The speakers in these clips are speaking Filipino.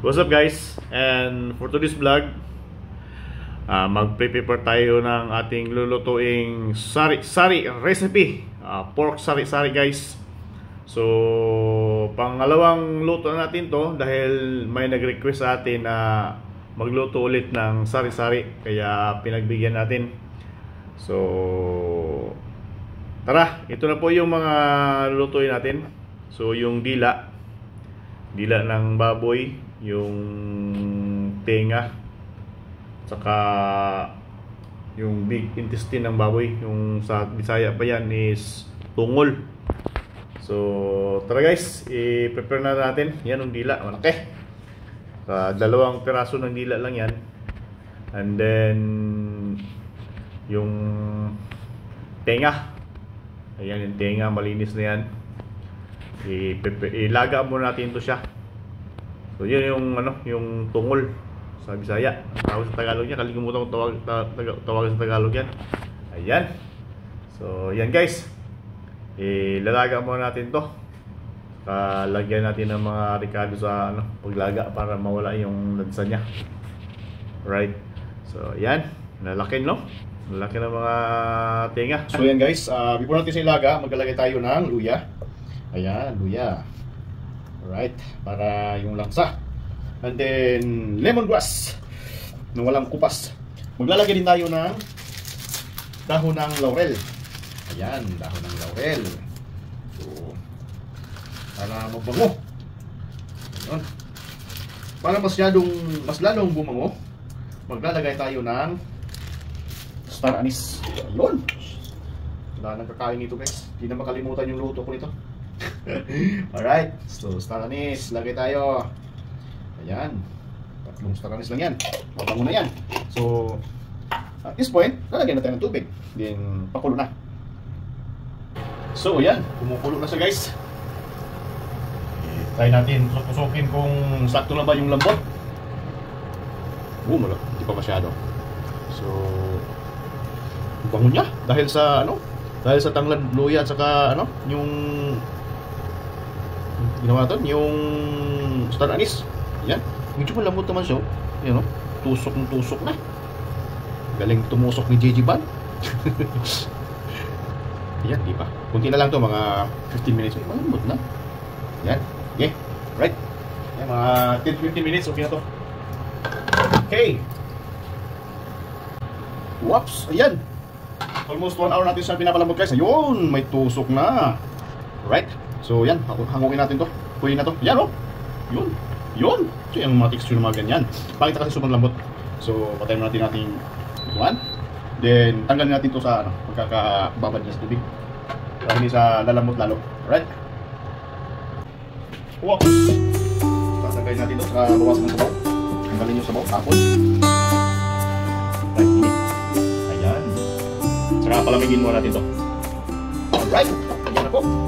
What's up guys? And for today's vlog, uh, mag-prepare tayo ng ating lulutuing sari-sari recipe. Uh, pork sari-sari guys. So, pangalawang luto natin to dahil may nag-request sa atin na magluto ulit ng sari-sari. Kaya pinagbigyan natin. So, tara, ito na po yung mga lulutuin natin. So, yung dila. Dila ng baboy yung tenga saka yung big intestine ng baboy yung sa Bisaya pa yan is tungol. So tara guys i-prepare na natin. Yan yung dila malaki. Sa dalawang piraso ng dila lang yan. And then yung tenga. Ayan yung tenga malinis na yan. Ilaga muna natin to siya So yun yung ano, yung tungol sa Bisaya. Tawag sa Tagalog niya, kalimutan ko tawag ta, tawag sa Tagalog yan. Ayan. So yan guys. Ilalaga muna natin 'to. Kalagyan natin ng mga ricado sa ano, paglaga para mawala yung lansa niya. Right. So yan, lalaki no? Lalaki ng mga tinga. So yan guys, uh, before natin sa ilaga, maglalagay tayo ng luya. Ayan, luya. Alright, para yung langsa. And then, lemongrass na walang kupas. Maglalagay din tayo ng dahon ng laurel. Ayan, dahon ng laurel. So, para mabango. Ayan. Para masyadong, mas lalong bumango, maglalagay tayo ng star anise. Ayun. Wala nang kakain nito guys. Hindi na makalimutan yung luto ko nito. Alright, so star anise, lagay tayo. Ayan, tatlong star anise lang yan. Mabango na yan. So, at this point, lalagyan na tayo ng tubig. Then, pakulo na. So, ayan, kumukulo na siya guys. Try natin susukin kung sakto na ba yung lambot. Oh, malo, hindi pa masyado. So, bango niya dahil sa ano dahil sa tanglad luya at saka ano yung ginawa natin yung star anise yan. Medyo malambot naman siya yan o tusok ng tusok na. Galing tumusok ni JJ Ban. Yan di ba? Kunti na lang to mga 15 minutes. Ay malambot na. Yan. Okay right. Yan, mga 10-15 minutes. Okay na to. Okay. Whoops ayan. Almost 1 hour natin siya pinapalambot guys. Ayun may tusok na. Right So yan, hangungin natin to. Pwede na to. Yan oh. Yun. Yun. So yung mga texture ng mga ganyan. Bakit kasi sobrang lambot. So patayin natin natin ituan. Then tanggalin natin to sa ano, pagkakababad niya sa tubig. Para hindi sa lalambot lalo. Alright? Wow. Tatanggalin natin to sa bawasan ng sabaw. Tanggalin yung sabaw. Tapon. Right, init. Ayan. Saka palamigin muna natin to. Alright. Ayan na po.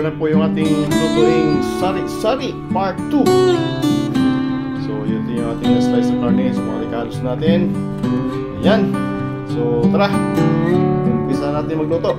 Prepare na po yung ating lutuing sari-sari part 2. So, yun din yung ating slice na karne. So, makakalos natin. Ayan. So, tara. Umpisa natin magluto.